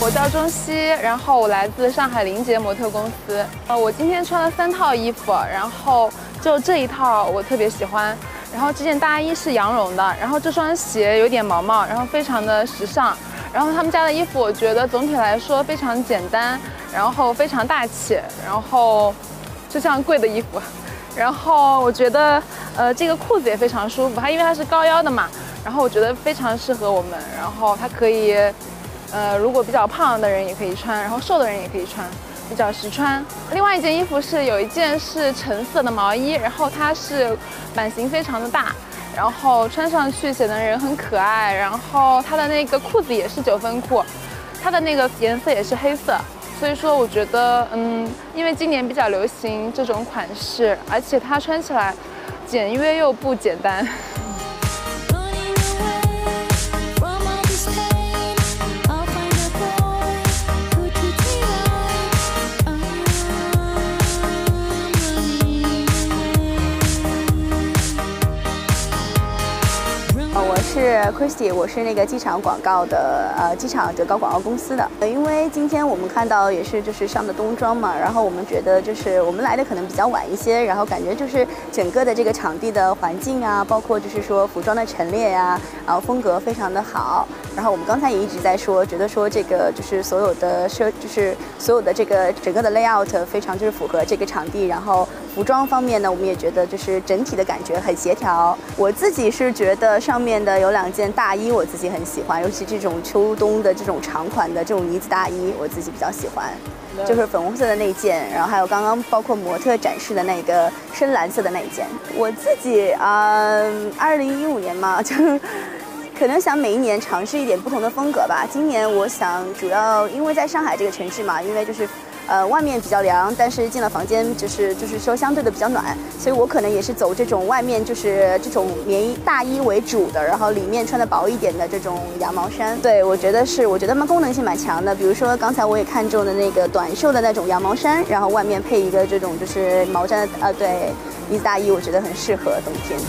我叫钟熙，然后我来自上海林杰模特公司。呃，我今天穿了三套衣服，然后就这一套我特别喜欢。然后这件大衣是羊绒的，然后这双鞋有点毛毛，然后非常的时尚。然后他们家的衣服我觉得总体来说非常简单，然后非常大气，然后就像贵的衣服。然后我觉得，呃，这个裤子也非常舒服，它因为它是高腰的嘛，然后我觉得非常适合我们。然后它可以。呃，如果比较胖的人也可以穿，然后瘦的人也可以穿，比较实穿。另外一件衣服是有一件是橙色的毛衣，然后它是版型非常的大，然后穿上去显得人很可爱。然后它的那个裤子也是九分裤，它的那个颜色也是黑色，所以说我觉得，嗯，因为今年比较流行这种款式，而且它穿起来简约又不简单。是 Christy，我是那个机场广告的，呃，机场德高广告公司的。因为今天我们看到也是就是上的冬装嘛，然后我们觉得就是我们来的可能比较晚一些，然后感觉就是整个的这个场地的环境啊，包括就是说服装的陈列呀，然后风格非常的好。然后我们刚才也一直在说，觉得说这个就是所有的设，就是所有的这个整个的 layout 非常就是符合这个场地，然后。服装方面呢，我们也觉得就是整体的感觉很协调。我自己是觉得上面的有两件大衣，我自己很喜欢，尤其这种秋冬的这种长款的这种呢子大衣，我自己比较喜欢，就是粉红色的那件，然后还有刚刚包括模特展示的那个深蓝色的那一件。我自己啊，二零一五年嘛，就可能想每一年尝试一点不同的风格吧。今年我想主要因为在上海这个城市嘛，因为就是。呃，外面比较凉，但是进了房间就是就是说相对的比较暖，所以我可能也是走这种外面就是这种棉衣大衣为主的，然后里面穿的薄一点的这种羊毛衫。对，我觉得是，我觉得它们功能性蛮强的。比如说刚才我也看中的那个短袖的那种羊毛衫，然后外面配一个这种就是毛毡的呃对呢子大衣，我觉得很适合冬天。